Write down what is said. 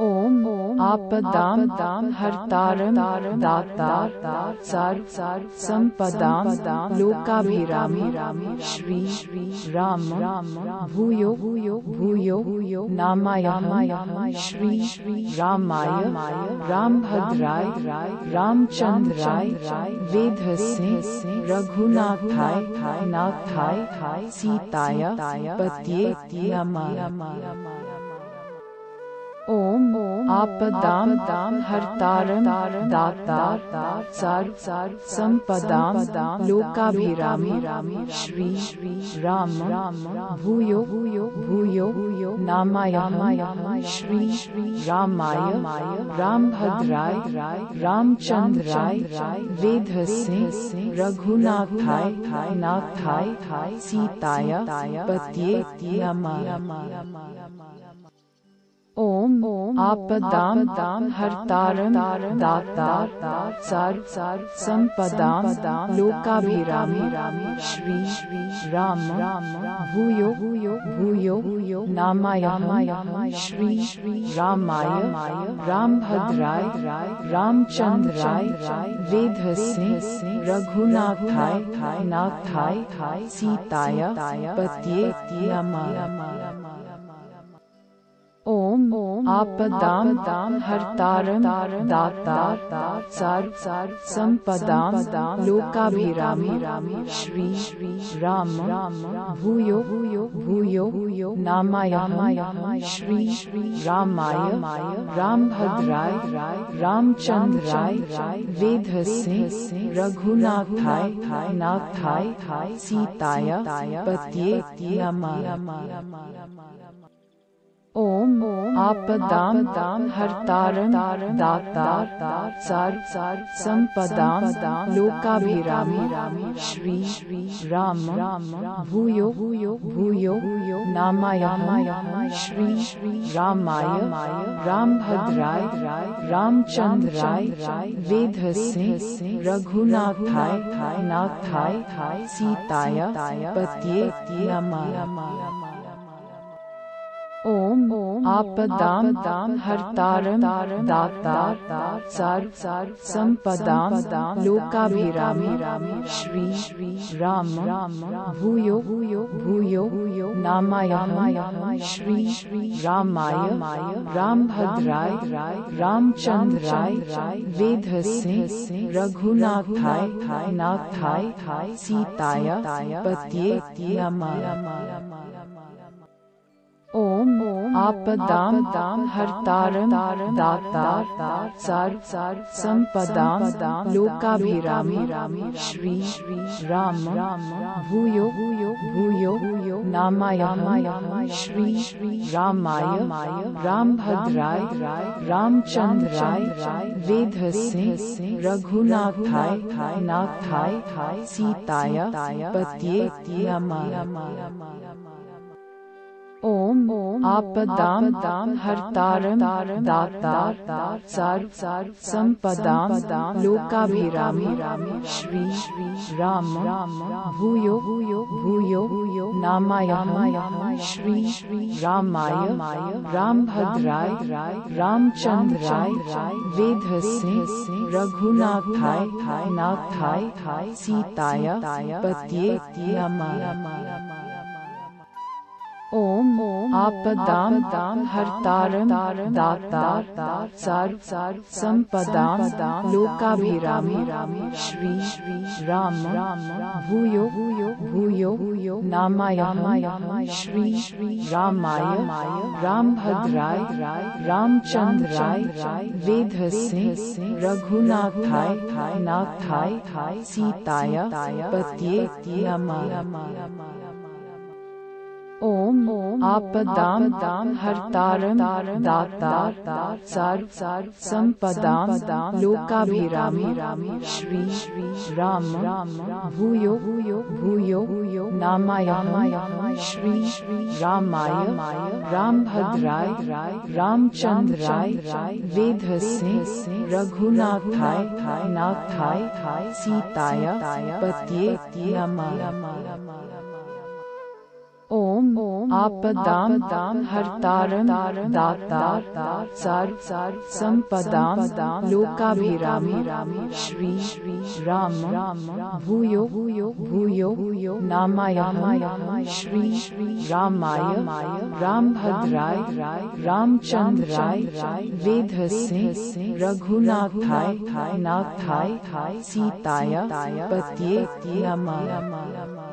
ओम आपदाम दाम हरतारम दाता सर्व संपदाम लोकाभिरामी श्री राम भूयो भूयो भूयो भूयो नामाय श्री रामाय रामभद्राय रामचंद्राय वेद से रघुनाथाय नाथाय सीताय पत्ये नमः। ओम आपदाम दाम हरतारम दाता सर्व सर्व संपदाम लोकाभिरामी श्री राम भूयो भूयो भूयो भूयो नामाय श्री श्री रामाय रामभद्राय रामचंद्राय वेद से रघुनाथाय नाथाय सीताय पत्ये नमः। ओम ओम आपदाम दाम हरतारम दाता सर्व सर्व संपदाम लोकाभिरामी श्री श्री राम भूयो भूयो भूयो भूयो नामाय श्री श्री रामाय रामभद्राय रामचंद्राय वेद से रघुनाथाय नाथाय सीताय पत्ये नमः। ओम ओम आपदाम दाम हरतारम दाता सर्व सर्व संपदाम लोकाभिरामी श्री श्री राम भूयो भूयो भूयो भूयो नामाय श्री श्री रामाय रामभद्राय रामचंद्राय वेद से रघुनाथाय नाथाय सीताय पत्ये नमः। ओम आपदाम दाम हरतारम दाता सर्व सर्व संपदाम लोकाभिरामी श्री राम भूयो भूयो भूयो भूयो नामाय श्री रामाय रामभद्राय रामचंद्राय वेद से रघुनाथाय नाथाय सीताय पत्ये नमः। ओम आपदाम दाम हरतारम दाता सर्व सर्व संपदाम लोकाभिरामी, श्री श्री राम, भूयो भूयो भूयो भूयो नामाय श्री श्री रामाय, रामभद्राय, रामचंद्राय वेद से रघुनाथाय, नाथाय, सीताय, पत्ये, नमः। ओम आपदाम दाम हरतारम दाता सर्व सर्व संपदाम दाम लोकाभिरामी श्री राम भूयो भूयो भूयो भूयो नामाय श्री श्री रामाय रामभद्राय रामचंद्राय वेद से रघुनाथाय नाथाय सीताय पत्ये नमः। ओम ओम आपदाम दाम हरतारम दाता सर्व सर्व संपदाम लोकाभिरामी श्री राम भूयो भूयो भूयो भूयो नामाय श्री श्री रामाय रामभद्राय रामचंद्राय वेद से रघुनाथाय नाथाय सीताय पत्ये नमः ओम ओम आपदाम दाम हर हरतारम दाता सर्व सर्व संपदाम लोकाभिरामी श्री श्री राम राम भूयो भूयो भूयो भूयो नामाय श्री श्री रामाय रामभद्राय रामचंद्राय वेद से रघुनाथाय नाथाय सीताय पत्ये नमः। ओम ओम आपदाम दाम हरतारम दाता सर्व सर्व संपदाम लोकाभिरामी श्री श्री राम राम भूयो भूयो भूयो भूयो नामाय श्री श्री रामाय रामभद्राय रामचंद्राय वेद से रघुनाथाय नाथाय सीताय पत्ये नमः। आपदाम दाम हरतारम, दातार, सार सार संपदाम, लोकाभिरामी, श्री राम, भूयो भूयो भूयो भूयो नामाय श्री रामाय, रामभद्राय, रामचंद्राय वेद से रघुनाथाय, नाथाय, सीताय, पत्ये, नमः।